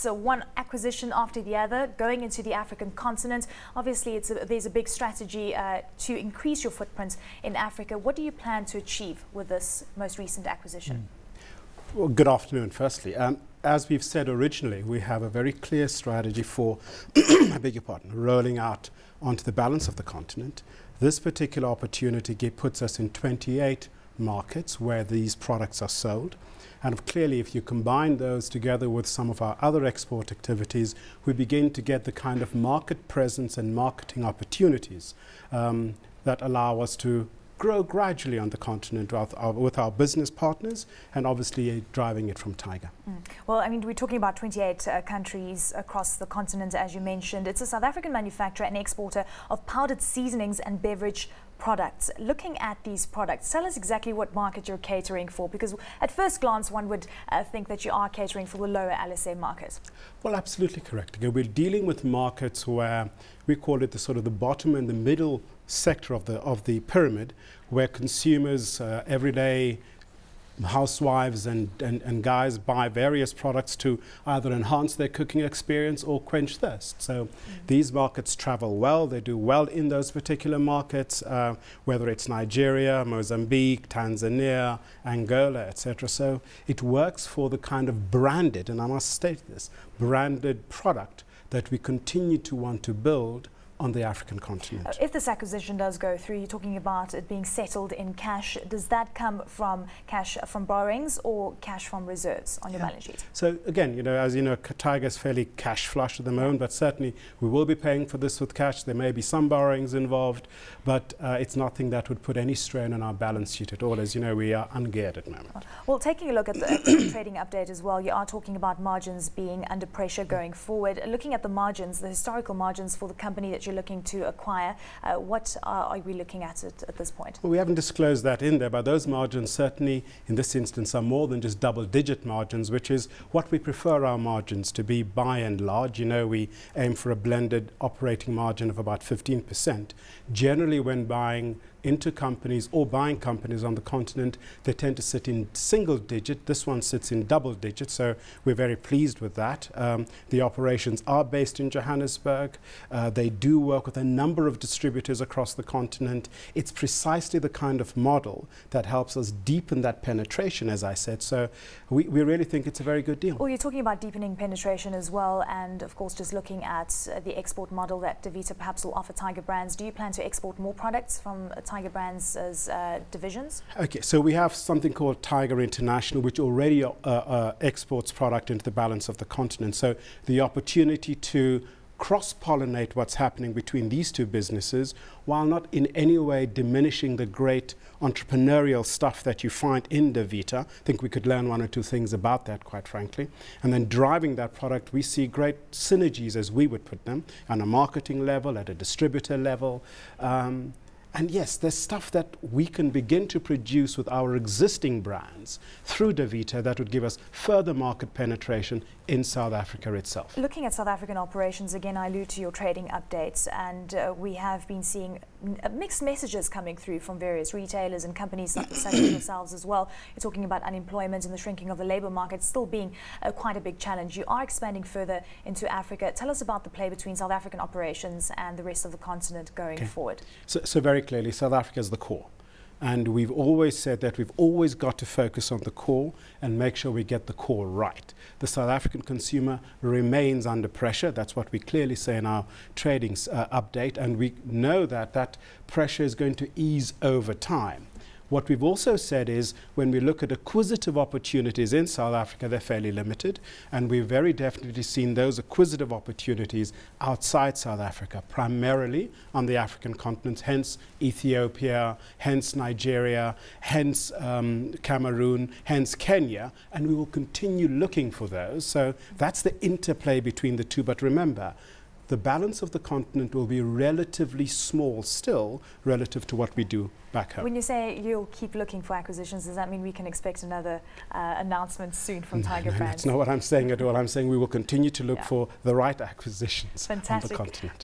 It's one acquisition after the other going into the African continent. Obviously, a, there's a big strategy uh, to increase your footprint in Africa. What do you plan to achieve with this most recent acquisition? Mm. Well, good afternoon, firstly. Um, as we've said originally, we have a very clear strategy for, I beg your pardon, rolling out onto the balance of the continent. This particular opportunity puts us in 28 markets where these products are sold. And clearly, if you combine those together with some of our other export activities, we begin to get the kind of market presence and marketing opportunities um, that allow us to grow gradually on the continent with our, with our business partners and obviously uh, driving it from Tiger. Mm. Well, I mean, we're talking about 28 uh, countries across the continent, as you mentioned. It's a South African manufacturer and exporter of powdered seasonings and beverage products. Looking at these products, tell us exactly what market you're catering for, because at first glance, one would uh, think that you are catering for the lower LSM market. Well, absolutely correct. we're dealing with markets where we call it the sort of the bottom and the middle sector of the of the pyramid, where consumers, uh, everyday housewives and, and, and guys buy various products to either enhance their cooking experience or quench thirst. So mm -hmm. these markets travel well. They do well in those particular markets, uh, whether it's Nigeria, Mozambique, Tanzania, Angola, etc. So it works for the kind of branded, and I must state this, branded product that we continue to want to build on the African continent. Uh, if this acquisition does go through, you're talking about it being settled in cash. Does that come from cash from borrowings or cash from reserves on your balance sheet? So again, you know, as you know, Tiger is fairly cash flush at the moment, but certainly we will be paying for this with cash. There may be some borrowings involved, but uh, it's nothing that would put any strain on our balance sheet at all. As you know, we are ungeared at the moment. Well, taking a look at the, at the trading update as well, you are talking about margins being under pressure going forward. Looking at the margins, the historical margins for the company that you you're looking to acquire. Uh, what are, are, we looking at it at this point? Well, we haven't disclosed that in there, but those margins certainly in this instance are more than just double digit margins, which is what we prefer our margins to be by and large. You know, we aim for a blended operating margin of about 15%. Generally, when buying into companies or buying companies on the continent, they tend to sit in single digit. This one sits in double digit, so we're very pleased with that. Um, the operations are based in Johannesburg. Uh, they do work with a number of distributors across the continent. It's precisely the kind of model that helps us deepen that penetration, as I said. So we, we really think it's a very good deal. Well, you're talking about deepening penetration as well, and of course, just looking at uh, the export model that Davita perhaps will offer Tiger Brands. Do you plan to export more products from Tiger Brands as uh, divisions? Okay, so we have something called Tiger International, which already uh, uh, exports product into the balance of the continent. So the opportunity to cross-pollinate what's happening between these two businesses while not in any way diminishing the great entrepreneurial stuff that you find in Davita. I think we could learn one or two things about that, quite frankly. And then driving that product, we see great synergies, as we would put them, on a marketing level, at a distributor level. Um, and yes, there's stuff that we can begin to produce with our existing brands through Davita that would give us further market penetration in South Africa itself. Looking at South African operations, again, I allude to your trading updates, and uh, we have been seeing uh, mixed messages coming through from various retailers and companies such as yourselves as well. You're talking about unemployment and the shrinking of the labour market still being uh, quite a big challenge. You are expanding further into Africa. Tell us about the play between South African operations and the rest of the continent going forward. So, so very clearly, South Africa is the core. And we've always said that we've always got to focus on the core and make sure we get the core right. The South African consumer remains under pressure. That's what we clearly say in our trading uh, update. And we know that that pressure is going to ease over time. What we've also said is when we look at acquisitive opportunities in South Africa, they're fairly limited. And we've very definitely seen those acquisitive opportunities outside South Africa, primarily on the African continent, hence Ethiopia, hence Nigeria, hence um, Cameroon, hence Kenya. And we will continue looking for those. So that's the interplay between the two. But remember, the balance of the continent will be relatively small still relative to what we do back home. When you say you'll keep looking for acquisitions, does that mean we can expect another uh, announcement soon from no, Tiger no, Brands? That's not what I'm saying at all. I'm saying we will continue to look yeah. for the right acquisitions Fantastic. on the continent.